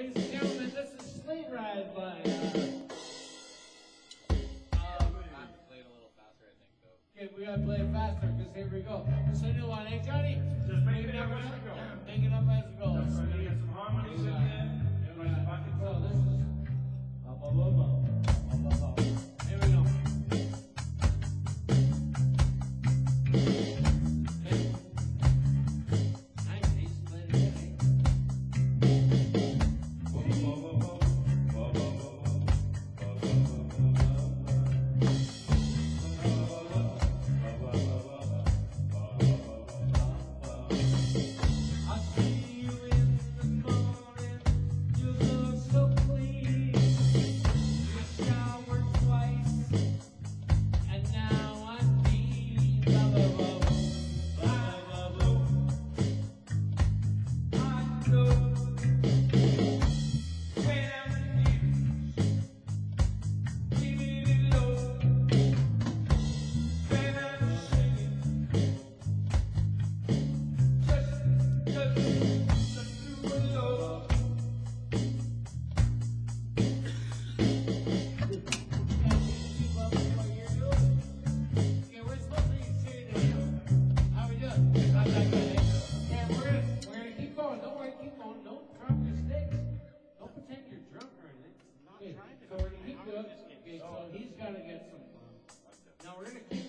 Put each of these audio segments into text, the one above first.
Ladies and gentlemen, this is Sleep Ride by. Uh, um, I have to play it a little faster, I think. Okay, we gotta play it faster, because here we go. It's a new one, hey, Johnny? Just make it up as we go. Make it up as we go. That's right, we get some harmonies in there. So this is. Here we go. cook. Okay, so he's got to get some. Now we're going to.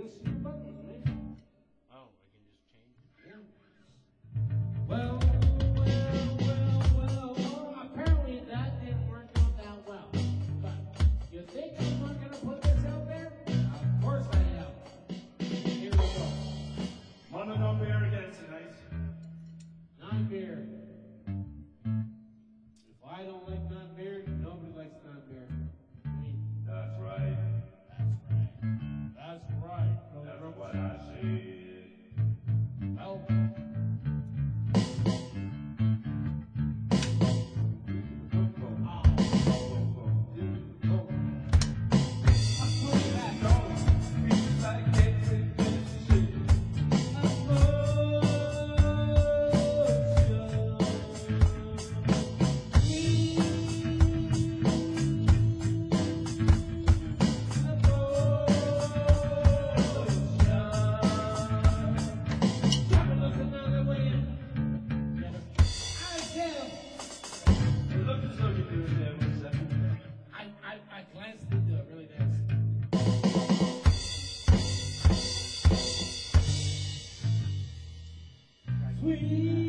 Deus te Sweet.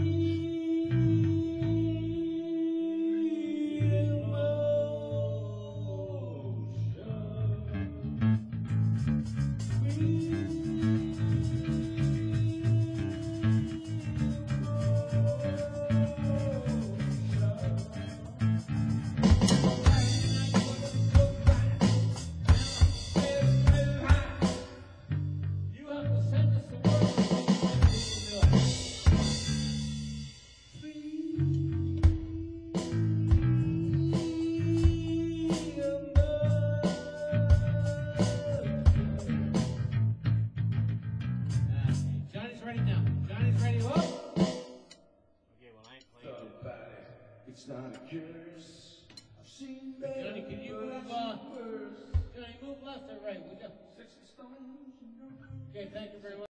not a curse. I've seen bad Johnny, can you move, uh, Johnny, move left or right, would you? Six stones. Okay, thank you very much.